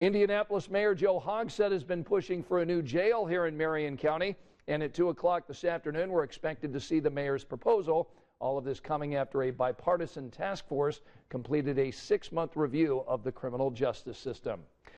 Indianapolis Mayor Joe Hogsett has been pushing for a new jail here in Marion County. And at 2 o'clock this afternoon, we're expected to see the mayor's proposal. All of this coming after a bipartisan task force completed a six month review of the criminal justice system.